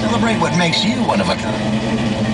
Celebrate what makes you one of a kind.